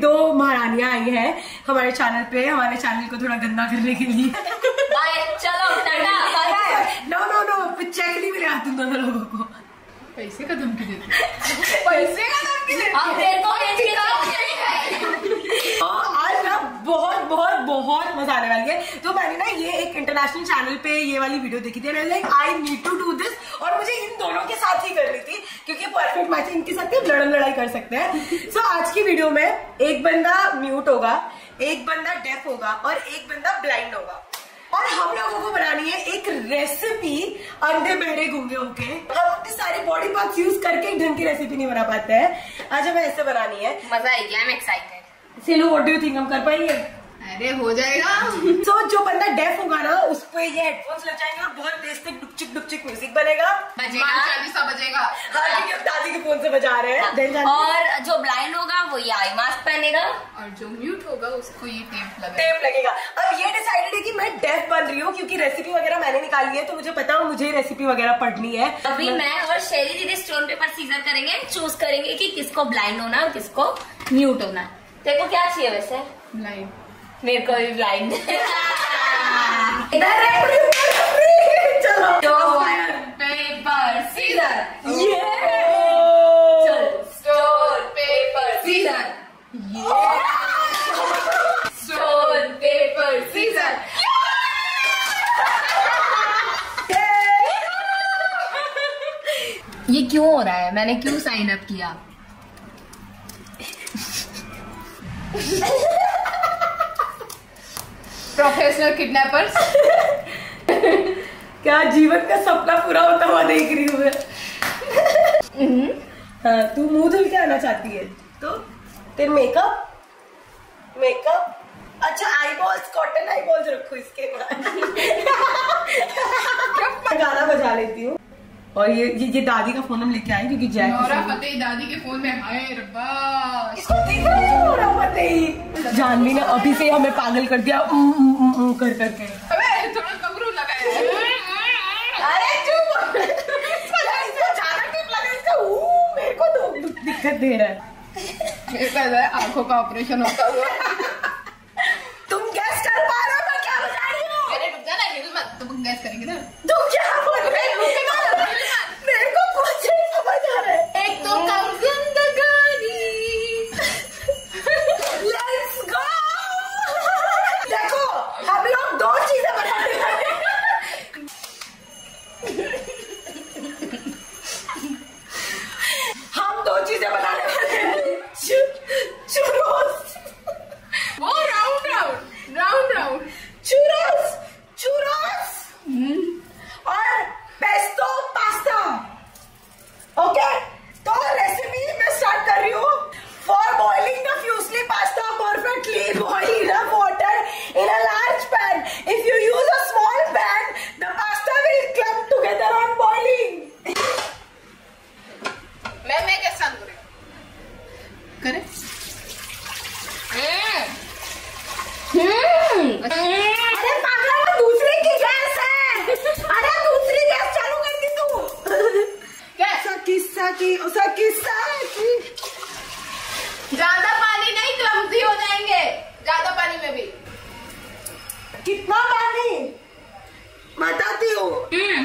दो महारानियाँ आई हैं हमारे चैनल पे हमारे चैनल को थोड़ा गंदा करने के लिए। बाय चलो tata no no no check नहीं मिलेगा तुम दोनों लोगों को। पैसे का धमकी देते पैसे का धमकी देते अब तेरे को भेज के जाओ। और आज ना बहुत बहुत मज़ा आने वाली है। तो मैंने ना ये एक इंटरनेशनल चैनल पे ये वाली वीडियो देखी थी like I need to do this और मुझे इन दोनों के साथ ही करनी थी क्योंकि परफेक्ट मैच इनके साथ लड़न लड़ाई कर सकते हैं। सो so, आज की वीडियो में एक बंदा म्यूट होगा एक बंदा डेफ होगा और एक बंदा ब्लाइंड होगा। और हम लोगों को बनानी है एक रेसिपी अंधे बहरे गूँगे होके हम अपने सारे बॉडी पार्ट्स यूज़ करके एक ढंग की रेसिपी नहीं बना पाते हैं। आज हमें ऐसे बनानी है। मज़ा आएगी I am excited Silu what do you think हम कर पाएँगे? अरे हो जाएगा। तो जो बंदा डेफ होगा ना उस पे ये हेडफोन्स लग जाएँगे और बहुत तेज तक डुकचिक डुकचिक म्यूज़िक बनेगा। बजेगा। बजेगा। हाँ क्योंकि दादी के फ़ोन से बजा रहे हैं। और जो ब्लाइंड होगा वो ये आई मास्क पहनेगा। और जो म्यूट होगा उसको ये टेप लगा टेप लगेगा। अब ये डिसाइडेड है कि मैं डेफ बन रही हूँ क्योंकि रेसिपी वगैरह मैंने निकाली है तो मुझे पता है मुझे रेसिपी वगैरह पढ़नी है। अभी मैं और शैली दीदी स्टोन पेपर सीजर करेंगे चूज़ करेंगे कि किसको ब्लाइंड होना है और किसको म्यूट होना। है तेरे को क्या चाहिए वैसे। लाइन मेरे को भी ब्लाइंड चलो। स्टोन पेपर सीजर ये stone paper scissor stone paper scissor ये क्यों हो रहा है? मैंने क्यों साइन अप किया? प्रोफेशनल किडनैपर्स क्या जीवन का सपना पूरा होता हुआ देख रही हूँ मैं? हाँ तू मुँह धुल के आना चाहती है। तो तेरे मेकअप मेकअप अच्छा eye balls cotton eye balls रखो इसके बाद। गाना बजा लेती हूँ। और ये ये ये दादी का फ़ोन हम लेके आए क्योंकि जैक नौरा फतेह दादी के फ़ोन में। हाय रब्बा। इसको देख रहे हो नौरा फतेही? जानवी ने अभी से हमें पागल कर दिया। उम, कर करके अबे थोड़ा कमरू लगाया अरे चुप। इसमें ज़्यादा टिप लगा इसका ऊ, मेरे को तो दिक्कत दे रहा है। मेरे को है आँखों का ऑपरेशन होता हुआ। तुम गैस कर पा रहे हो मैं क्या बता रही हूँ? अरे रुक जा ना हिल मत। तुम गैस करेंगे ना। तुम क्या बोल रहे हो मेरे को कुछ नहीं समझ आ रहा है एक तो कम जिंदगानी लेट्स गो देखो हम लोग दो चीज़ें बनाने वाले हैं। हम दो चीज़ें बनाने वाले हैं चु- चुरोस वो round round round round churros churros और पेस्टो पास्ता ओके तो रेसिपी मैं स्टार्ट कर रही हूँ for boiling the fusilli pasta perfectly boil enough water in a large pan if you use a small pan the pasta will clump together on boiling मैं मैं कैसे चालू करें करे अरे पागल वो दूसरे की गैस है अरे दूसरी गैस चालू कर दी तू क्या सकी सकी सकी सकी ज़्यादा पानी नहीं क्लमजी हो जाएँगे ज़्यादा पानी में भी कितना पानी बताती हूँ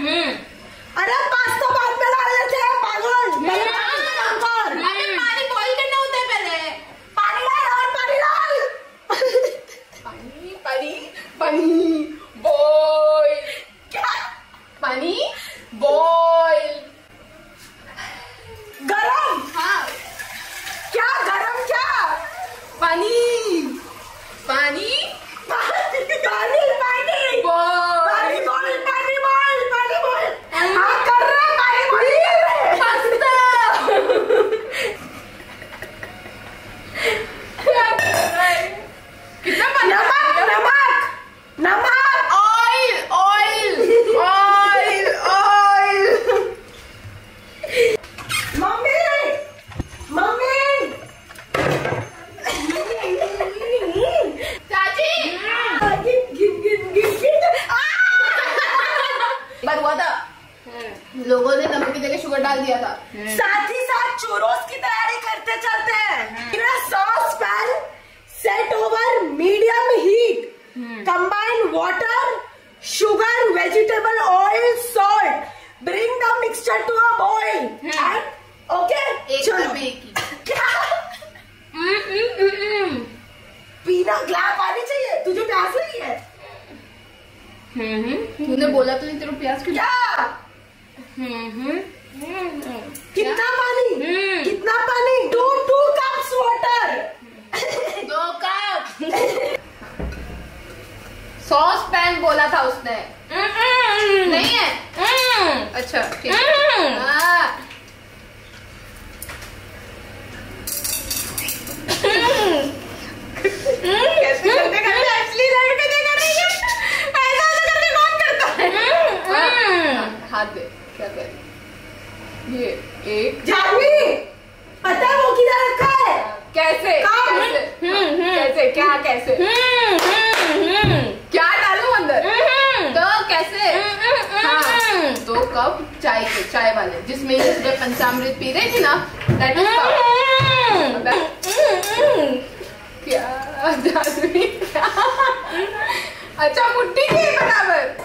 in water, sugar, vegetable oil, salt. Bring the mixture to a boil. Hmm. And okay, chalo पीना ग्लास पानी चाहिए तुझे प्यास लगी है तूने बोला तो नहीं तेरे प्यास क्यों क्या कितना पानी कितना पानी टू टू कप्स वाटर दो कप सॉस पैन बोला था उसने। नहीं है? Mm. अच्छा ठीक। है। अच्छा मुट्ठी के बराबर।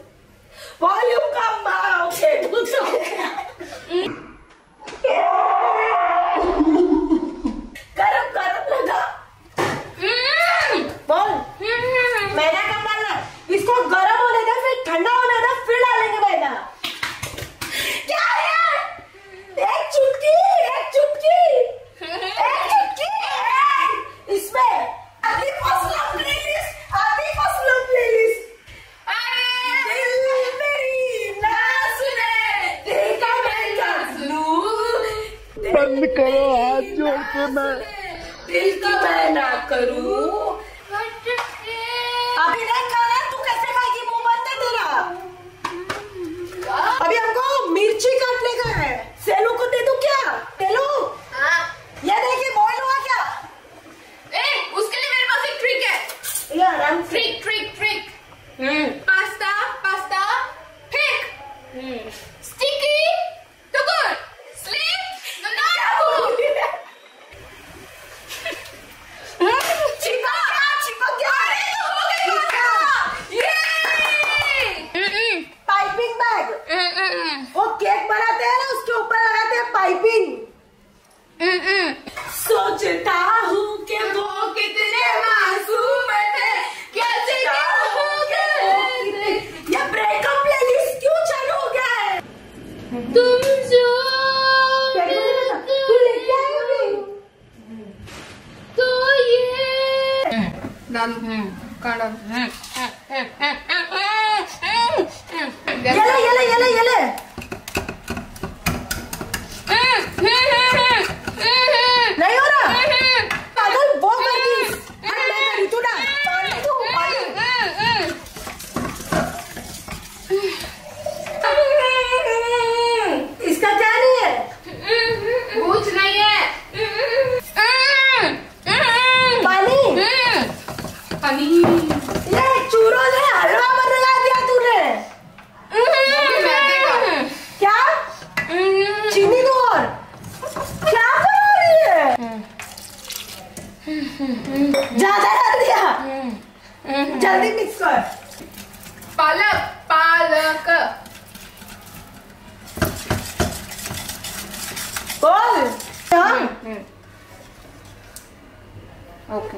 Olha o cavalo! सोचता हूँ कि वो कितने मासूम थे कैसे क्या हो गए ये ब्रेकअप प्लेलिस्ट क्यों चालू हो गया है? तुम जो तो ये डाल काढ़ा ओके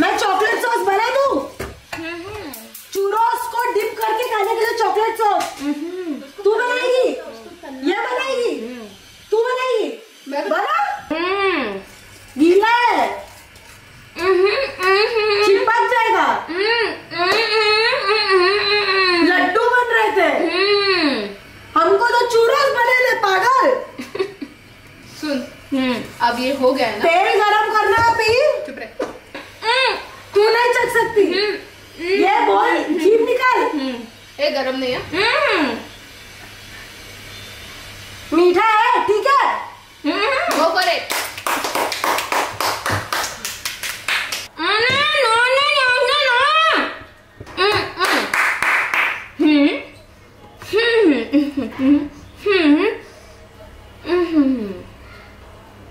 मैं चॉकलेट सॉस बना दूँ? चूरोस को डिप करके खाने के लिए चॉकलेट सॉस तू बनाएगी? ये बनाएगी? तू बनाएगी? मैं- बना गीला है। चिपक जाएगा लड्डू बन रहे थे हमको तो चूरोस बने थे पागल सुन अब ये हो गया है ना? तेल गरम करना पे चुप रहे। तू नहीं चख सकती। ये बोल जीप निकाल। ये गरम नहीं है। मीठा है ठीक है? गो फॉर इट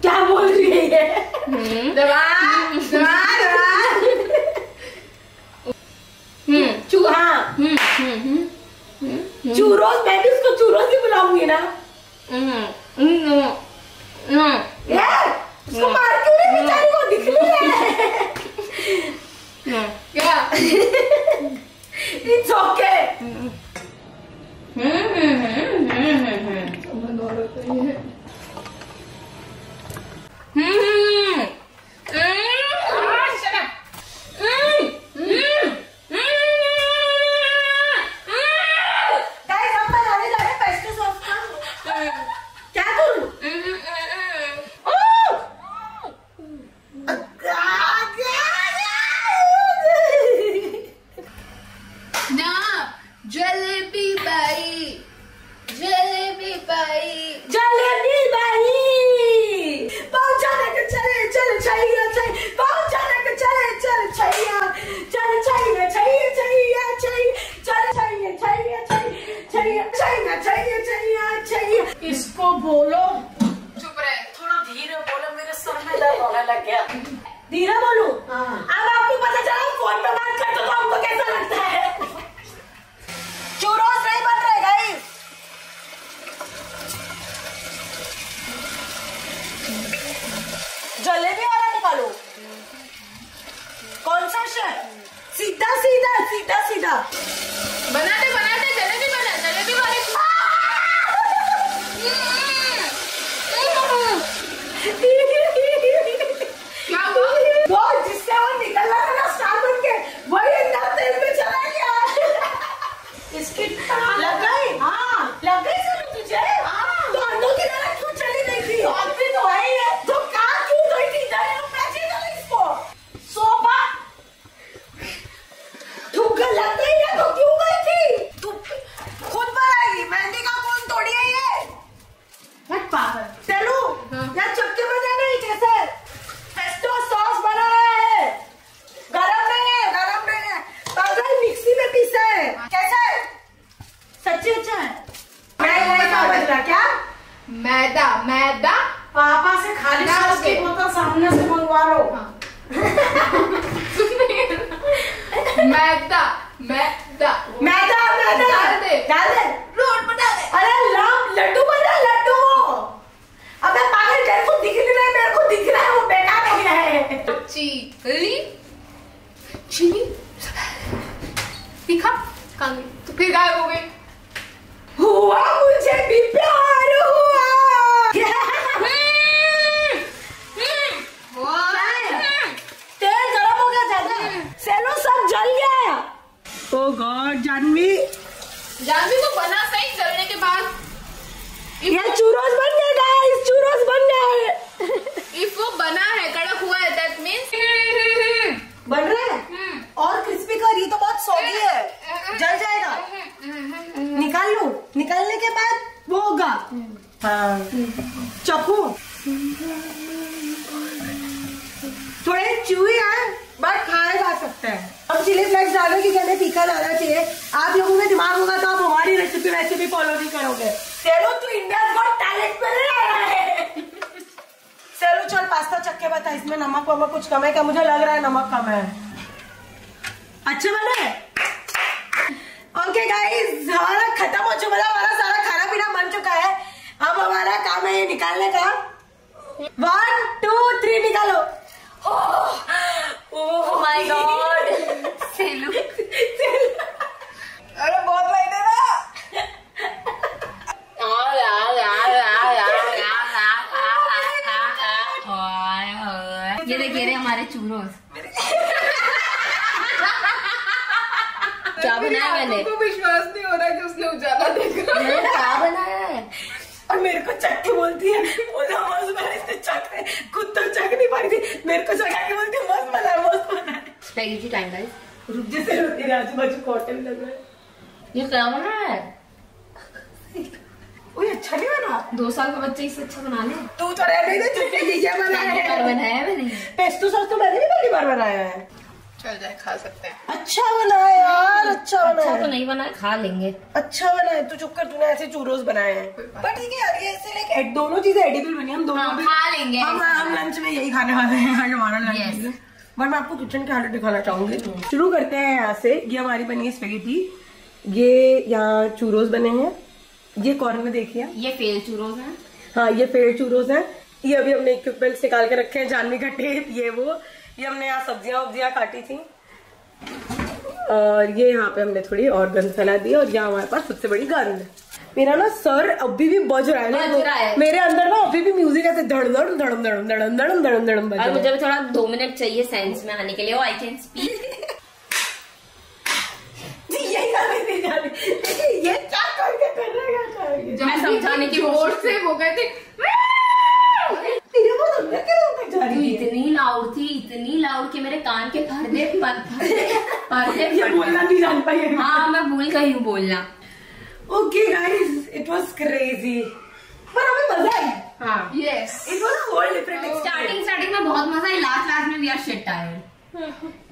क्या बोल रही है ये दबा दबा दबा चूहा चूरोस मैं भी उसको चूरोस ही बुलाऊँगी ना यार उसको मार क्यों नहीं बेचारी को दिख नहीं है क्या इट्स ओके गाइस मैदा मैदा। मैदा मैदा। डाल दे। डाल दे। रोड बना दे। अरे लाम लड्डू बन लड्डू। अबे पागल तेरे को दिख नहीं रहा है मेरे को दिख रहा है वो बेकार हो। गया है दिखा कहाँ गई? तो फिर गायब हो गई। हुआ मुझे भी प्यार हुआ सेलो सब जल गया। ओ गॉड जानवी। जानवी को बना सही जलने के बाद। ये चूरोस बन गए गाइस चूरोस बन गए इफ़ वो बना है कड़क हुआ है दैट मीन्स बन रहे हैं? और क्रिस्पी कर ये तो बहुत सॉगी है। जल जाएगा। निकाल लो? निकालने के बाद वो होगा। हाँ। चप्पू थोड़े चूही है। बट खाया जा सकता है। और चिली फ्लेक्स डालो की हमें फीका डालना चाहिए। आप लोगों में दिमाग होगा तो आप हमारी रेसिपी रेसिपी फॉलो नहीं करोगे। चलो तू इंडिया गॉट टैलेंट में रहा है। चलो, चल, पास्ता चक्के बता, इसमें नमक वमक कुछ कम है क्या? मुझे लग रहा है नमक कम है। अच्छा बना? है ओके गाइस हमारा खत्म हो चुका है, हमारा सारा खाना पीना बन चुका है। अब हमारा काम है ये निकालने का। वन टू थ्री निकालो। oh! Oh my god Selu अरे बहुत लाइट है ना ये देखिए रहे हमारे चूरोस क्या बनाया मैंने विश्वास नहीं हो रहा कि उसने उजाला देखा क्या बनाया है और मेरे को चख के बोलती है बोला मस्त बना इसने चख रहे खुद तो चख नहीं पा रही थी। मेरे को चखा के बोलती है मस्त बना है मस्त बना है स्पेगेटी टाइम गाइस रुक जैसे तेरे आजू बाजू कॉटन लग रहा है। ये क्या बनाया है? ओए अच्छा नहीं बना? दो साल का बच्चा इससे अच्छा बना ले। तू तो रह चुप ये क्या बनाया है? बनाया मैंने। पेस्टो सॉस तो मैंने भी पहली बार बनाया है। चल जाए खा सकते हैं। अच्छा बना है यार अच्छा बना अच्छा तो नहीं बना खा लेंगे। अच्छा बना है तू चुप कर तूने ऐसे चूरोस बनाए हैं। पर ठीक है यार ये ऐसे लाइक दोनों चीज़ें एडिबल बनी हम दोनों हाँ, भी खा लेंगे हम हम लंच में यही खाने वाले हैं आज हमारा लंच. बट मैं आपको किचन के हालत दिखाना चाहूँगी। शुरू करते हैं यहाँ से। ये हमारी बनी है स्पेगेटी ये यहाँ चूरोस बने हैं। ये कॉर्न में देखिए ये फेल चूरोज है। हाँ ये पेड़ चूरोस हैं। ये अभी हमने इक्विपमेंट्स निकाल के रखे हैं जानवी का टेप ये वो। ये हमने यहाँ सब्ज़ियाँ वब्जियाँ काटी थी। और ये यहाँ पे हमने थोड़ी और गंद फैला दी और यहाँ हमारे पास सबसे बड़ी गंद है। मेरा ना सर अभी भी बज रहा है ना बज रहा है। मेरे अंदर ना अभी भी म्यूज़िक ऐसे धड़ धड़ धड़म धड़म धड़म धड़म धड़म धड़म बज और रहा है। मुझे भी थोड़ा दो मिनट चाहिए साइंस में आने के लिए। आई कैन स्पीक ये क्या करके कर रहा है मैं समझाने की ज़ोर से वो कहते जा रही है इतनी लाउड थी इतनी लाउड कि मेरे कान के पर्दे पर पर्दे बोलना नहीं जान पाई हाँ मैं भूल गई हूँ बोलना। Okay guys it was crazy पर हमें मज़ा आया हाँ। Yes it was whole different starting starting में बहुत मज़ा आई लास्ट लास्ट में वी आर शिट टायर्ड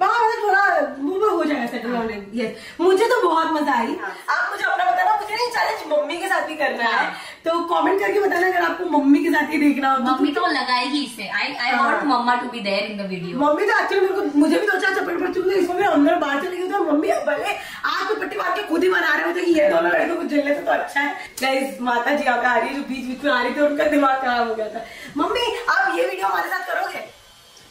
हाँ थोड़ा मुँह में हो जाएगा सेटल होने यस मुझे तो बहुत मज़ा आई। आप मुझे अपना बताना मुझे ना चैलेंज मम्मी के साथ ही करना है। तो कमेंट करके बताना अगर आपको मम्मी के साथ ही देखना हो तो मम्मी तो लगाएगी इसे। I I want mamma to be there in the video mummy तो एक्चुअली मेरे को मुझे भी दो चार चप्पल पड़ती थी इसमें मैं अंदर बाहर चली गई तो मम्मी अब भले आप तो पट्टी बाँध के खुद ही बना रहे हो तो ये दोनों लड़कों को झेलने से तो अच्छा है। गाइस माता जी यहाँ पे आ रही है जो बीच बीच में आ रही थी उनका दिमाग खराब हो गया था। मम्मी आप ये वीडियो हमारे साथ करोगे?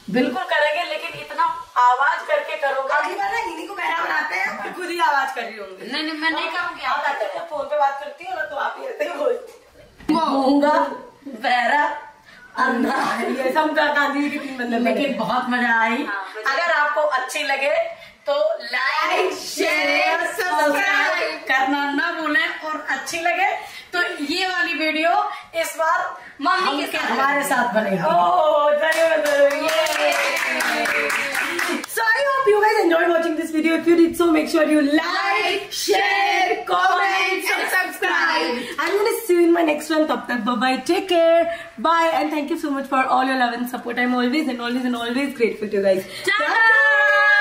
बिल्कुल करेंगे लेकिन इतना आवाज़ करके करोगे। अगली बार ना इन्हीं को बहरा बनाते हैं फिर खुद ही आवाज़ कर रही होंगे। नहीं नहीं मैं नहीं करूँगी आप आते हैं फ़ोन पे बात करती हूँ ना तो आप ही ऐसे ही बोलती गूँगा बहरा अंधा ये सब गांधी के तीन बंदे लेकिन बहुत मज़ा आई। अगर आपको अच्छी लगे तो लाइक शेयर सब्सक्राइब करना ना भूलें और अच्छी लगे तो ये वाली वीडियो इस बार मम्मी के साथ हमारे साथ बनेगा ओह धन्यवाद So I hope you guys enjoyed watching this video. If you did so, make sure you like, share, comment, and subscribe. I'm gonna see you in my next one. Tab tak, bye bye. Take care. Bye, and thank you so much for all your love and support. I'm always and always and always grateful to you guys. Ta-da!